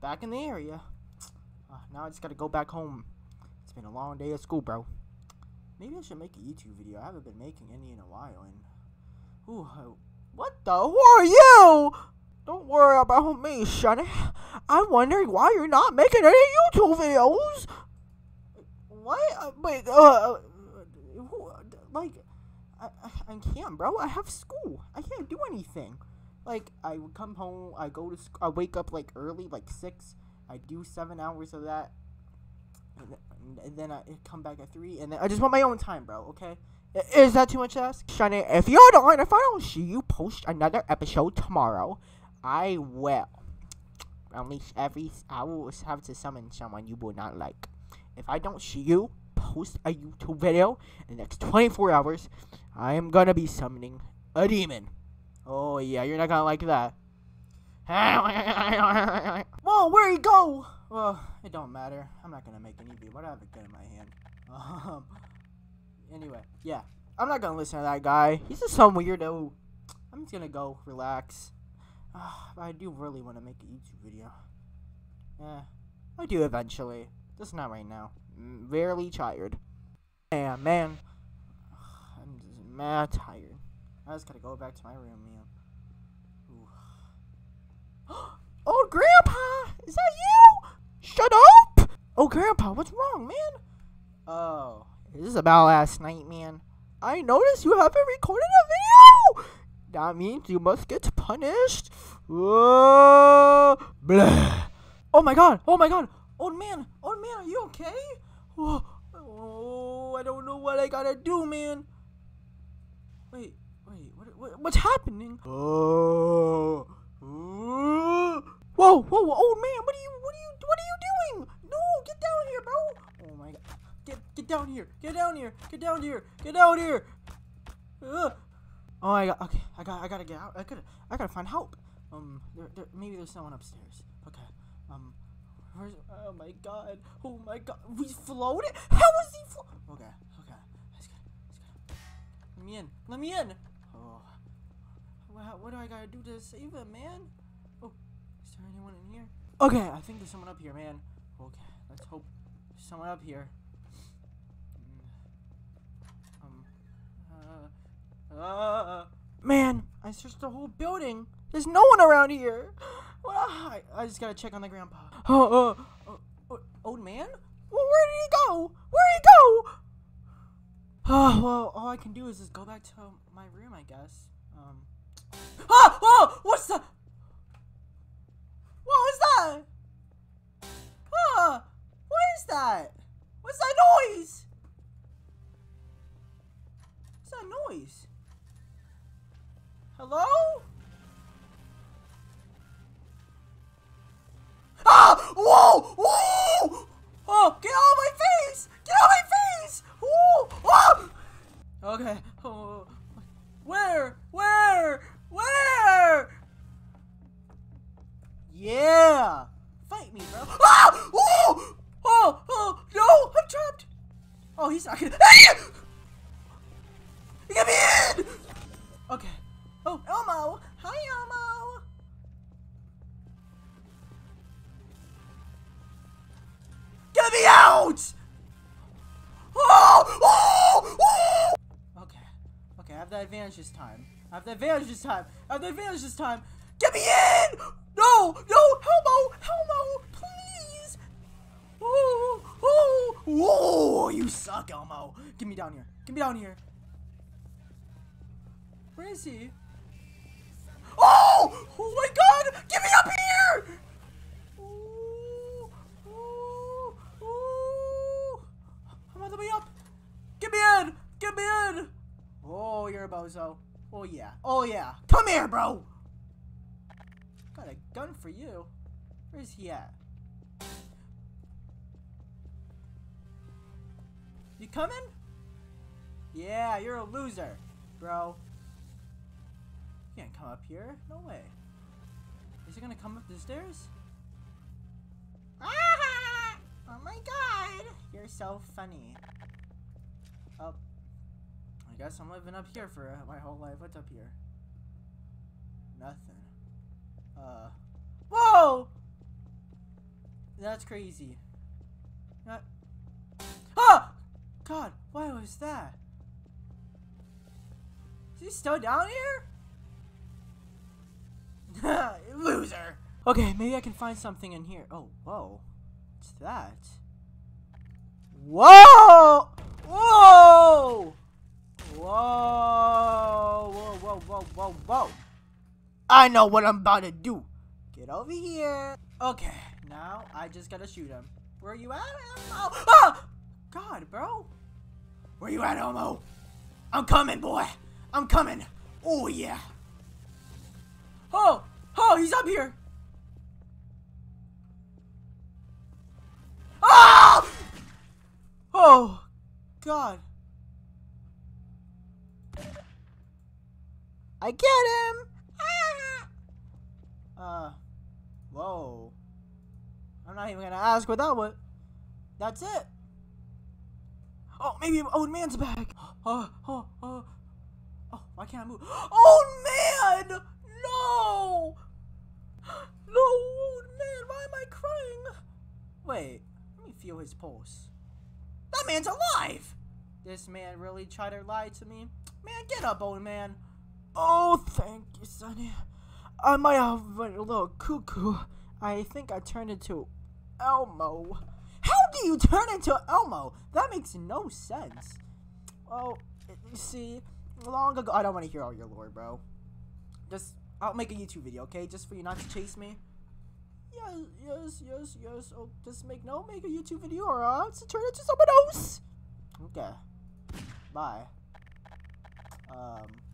Back in the area. Uh, now I just gotta go back home. It's been a long day at school, bro. Maybe I should make a YouTube video. I haven't been making any in a while. And ooh, uh, what the? Who are you? Don't worry about me, Shunny. I'm wondering why you're not making any YouTube videos. What? Uh, wait, uh, who, like, I, I, I can't, bro. I have school. I can't do anything. Like, I would come home, I go to, sc- I wake up like early, like six. I do seven hours of that, and, th- and then I come back at three, and then I just want my own time, bro. Okay. Is that too much to ask? Shani, if you don't, if I don't see you post another episode tomorrow, I will. At least every, I will have to summon someone you will not like. If I don't see you post a YouTube video in the next 24 hours, I am gonna be summoning a demon. Oh yeah, you're not gonna like that. Whoa, where'd he go? Well, it don't matter. I'm not gonna make any video, but I have a gun in my hand. Um, anyway, yeah. I'm not gonna listen to that guy. He's just some weirdo. I'm just gonna go relax. But I do really want to make a YouTube video. Yeah, I do eventually. Just not right now. I'm very tired. Yeah, man. I'm just mad tired. I just gotta go back to my room, man. Oh, Grandpa! Is that you? Shut up! Oh, Grandpa, what's wrong, man? Oh, this is about last night, man. I noticed you haven't recorded a video! That means you must get punished. Whoa, blah. Oh my god! Oh my god! Old man! Old man, are you okay? Oh, oh, I don't know what I gotta do, man. Wait, what's happening? Oh. Whoa, whoa, old man, what are you, what are you, what are you doing? No, get down here, bro. Oh my god, get, get down here, get down here, get down here, get down here. Oh my god, okay, I got, I gotta get out. I gotta, I gotta find help. Um, there, there, maybe there's someone upstairs. Okay, um, where's, oh my god, oh my god, we floated? How is he flo- Okay, okay, let's go, let's go. Let me in, let me in. Oh, what, what do I gotta do to save him, man? Oh, is there anyone in here? Okay, I think there's someone up here, man. Okay, let's hope there's someone up here. Mm. Um, uh, uh, man, I searched the whole building. There's no one around here. Well, I, I just gotta check on the grandpa. Oh, uh, uh, uh, old man? Well, where did he go? Where did he go? Oh, well, all I can do is just go back to my room, I guess. Um. Ah! Oh! What's that? What was that? Ah! What is that? What's that noise? What's that noise? Hello? Ah! Whoa! Whoa! Oh, get out of my face! Get out of my face! Whoa! Ah! Okay. Not gonna. Get me in! Okay. Oh, Elmo! Hi, Elmo! Get me out! Oh! Oh! Oh! Okay. Okay, I have the advantage this time. I have the advantage this time. I have the advantage this time. Get me in! No! No! Elmo! Elmo! Please! Oh! Oh! Oh! Oh, you suck, Elmo! Get me down here. Get me down here. Where is he? Oh! Oh my god! Get me up here! Ooh, ooh, ooh. I'm on the way up. Get me in! Get me in! Oh, you're a bozo. Oh yeah. Oh yeah. Come here, bro! Got a gun for you. Where's he at? You coming? Yeah, you're a loser, bro. You can't come up here. No way. Is he gonna come up the stairs? Ah! Oh my god! You're so funny. Oh. I guess I'm living up here for my whole life. What's up here? Nothing. Uh. Whoa! that's crazy. Ah! God, why was that? Is he still down here? Loser. Okay, maybe I can find something in here. Oh, whoa. What's that? Whoa! Whoa! Whoa! Whoa, whoa, whoa, whoa, whoa. I know what I'm about to do. Get over here. Okay, now I just gotta shoot him. Where are you at, Elmo? Ah! God, bro. Where you at, Elmo? I'm coming, boy. I'm coming. Oh, yeah. Oh, oh, he's up here. Oh! Oh, God. I get him. Ah! Uh, whoa. I'm not even gonna ask what that was. That's it. Oh, maybe old man's back. Oh, oh, oh. Oh, why can't I move? Old man! No! No, old man, why am I crying? Wait, let me feel his pulse. That man's alive! This man really tried to lie to me. Man, get up, old man. Oh, thank you, Sonny. I might have went a little cuckoo. I think I turned into Elmo. Do you turn into Elmo? That makes no sense. Oh, see, long ago, I don't want to hear all your lore, bro. Just, I'll make a YouTube video, okay? Just for you not to chase me. Yes, yes, yes, yes. Oh, just make no, make a YouTube video or else turn into someone else. Okay. Bye. Um.